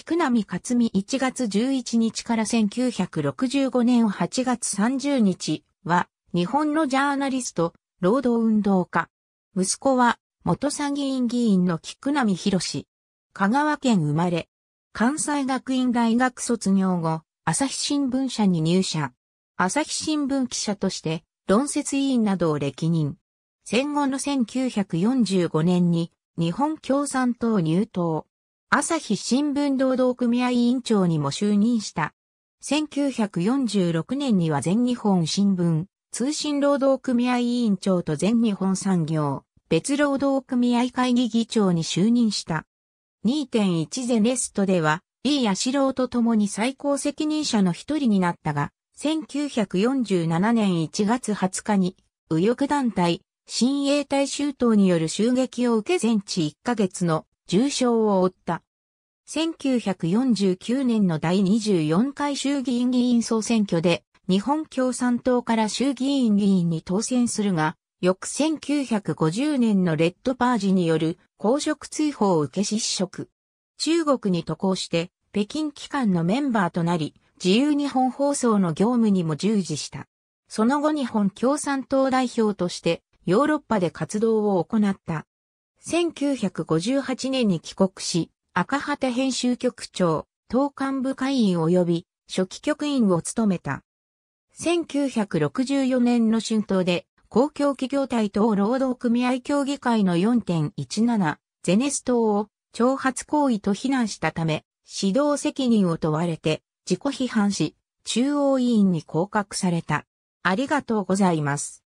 菊波克美1月11日から1965年8月30日は、日本のジャーナリスト、労働運動家。息子は、元参議院議員の菊波博士。香川県生まれ。関西学院大学卒業後、朝日新聞社に入社。朝日新聞記者として、論説委員などを歴任。戦後の1945年に、日本共産党入党。朝日新聞労働組合委員長にも就任した。1946年には全日本新聞、通信労働組合委員長と全日本産業、別労働組合会議議長に就任した。2.1ゼネストでは、イーシローと共に最高責任者の一人になったが、1947年1月20日に、右翼団体、新衛隊周到による襲撃を受け全治1ヶ月の重傷を負った。1949年の第24回衆議院議員総選挙で日本共産党から衆議院議員に当選するが、翌1950年のレッドパージによる公職追放を受け失職。中国に渡航して北京機関のメンバーとなり、自由日本放送の業務にも従事した。その後日本共産党代表としてヨーロッパで活動を行った。1958年に帰国し、赤旗編集局長、党幹部会員及び初期局員を務めた。1964年の春闘で公共企業体等労働組合協議会の4.17ゼネス党を挑発行為と非難したため指導責任を問われて自己批判し中央委員に降格された。ありがとうございます。